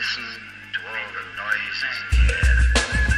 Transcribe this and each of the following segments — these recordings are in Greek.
Listen to all the noises in the air.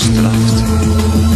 bestraft.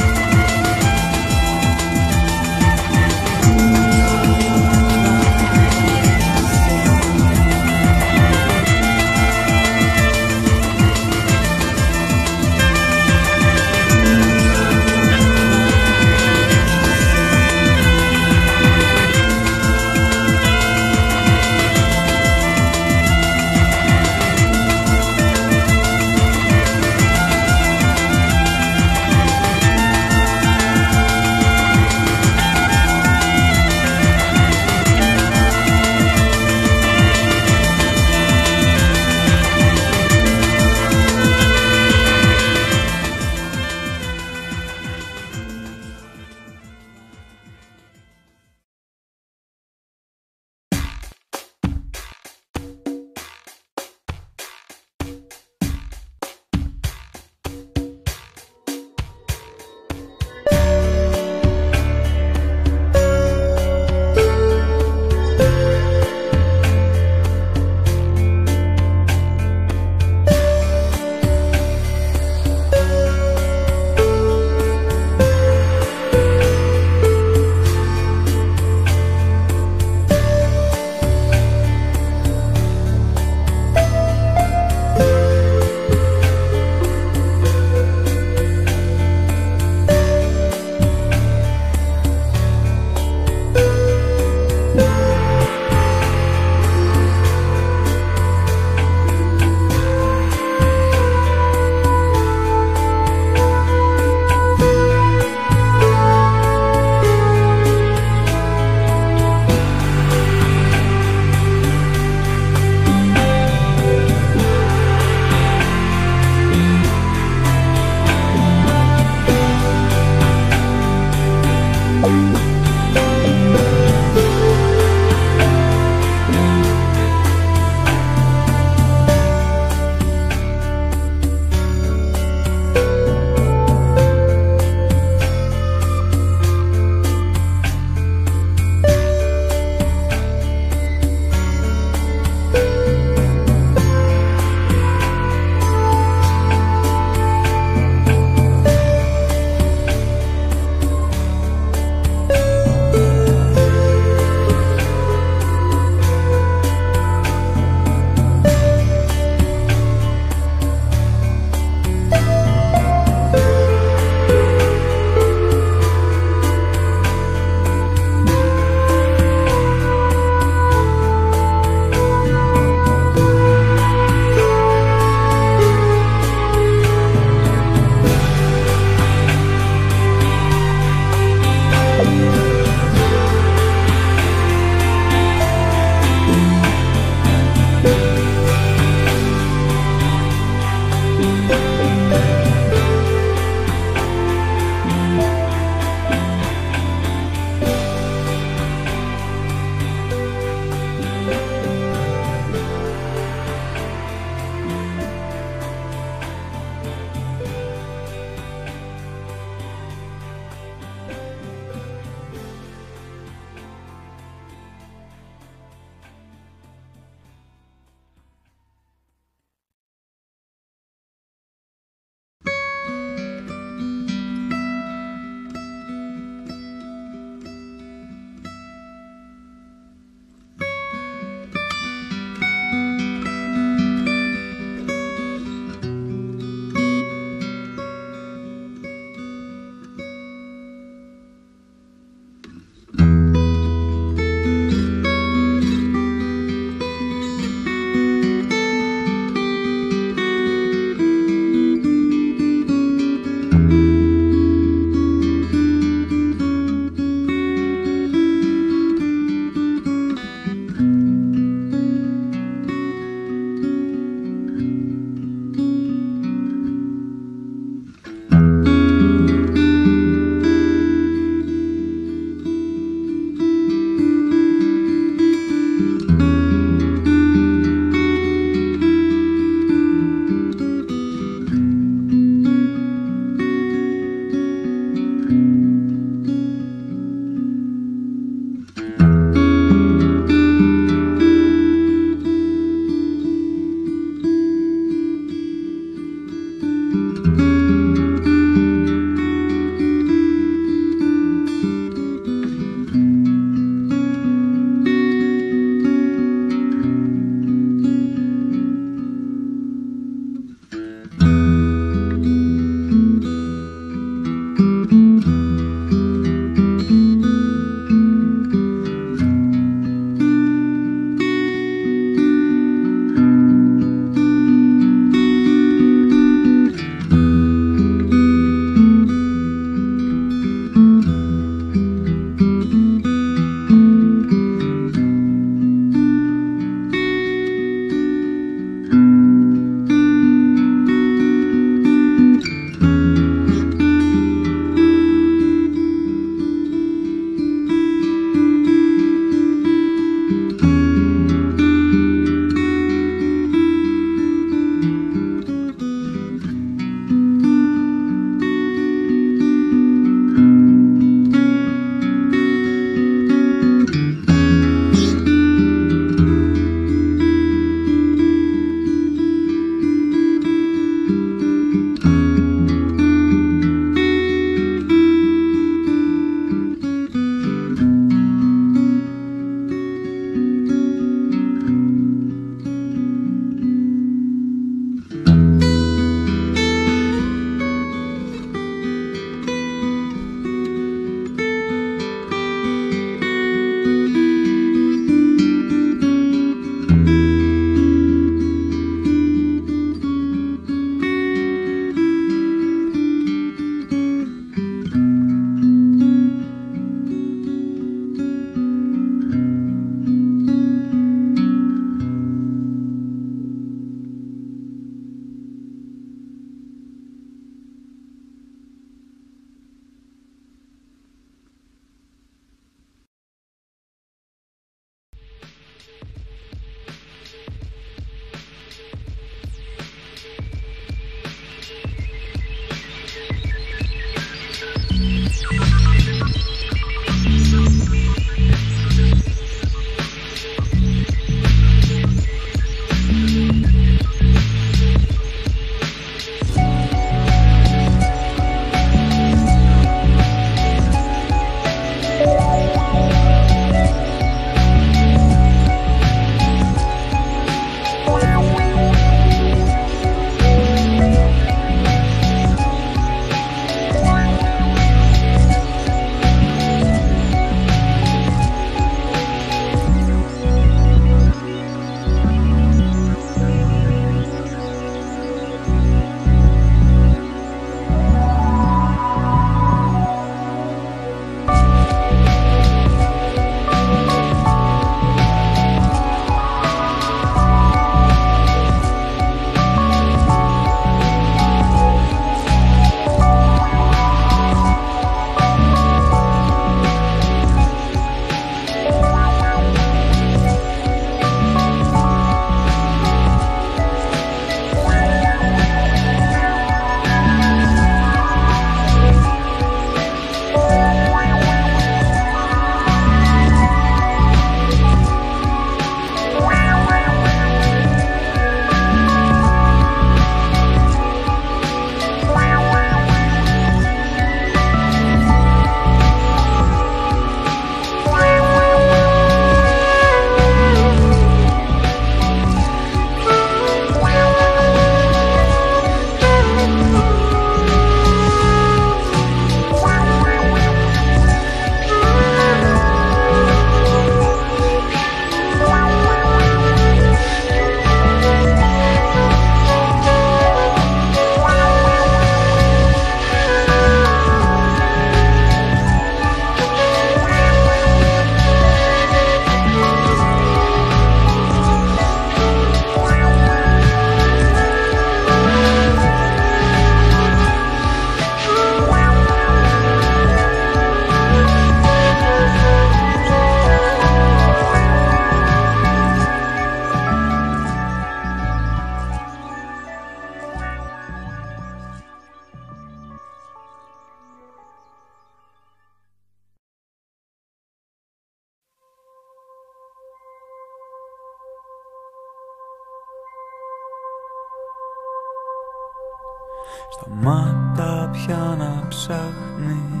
Σταμάτα πια να ψάχνεις.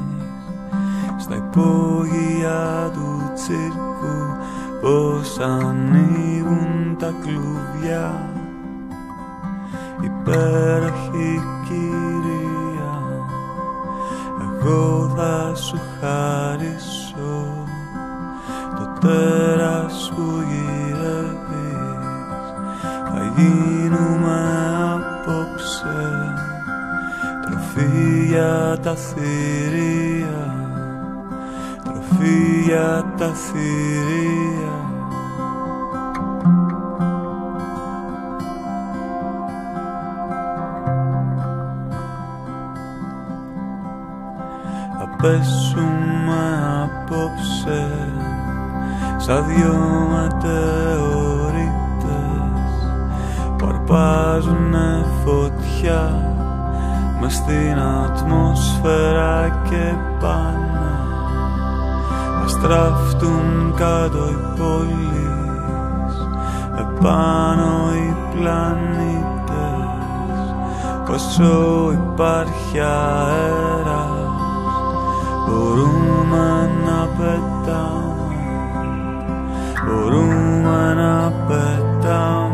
Στα υπόγεια του τσίρκου Πως ανοίγουν τα κλουβιά. Υπέροχη κυρία Εγώ θα σου χαρίσω Το τέρας που γυρεύεις. Θα γίνουμε για τα θηρία Τροφή για τα θηρία. Θα πέσουμε απόψε Σαν δυο μετεωρίτες Που αρπάζουνε φωτιά Μες στην ατμόσφαιρα και πάνε Να στραφτούν κάτω οι πόλεις. Επάνω οι πλανήτες. Όσο υπάρχει αέρας. Μπορούμε να πετάμε. Μπορούμε να πετάμε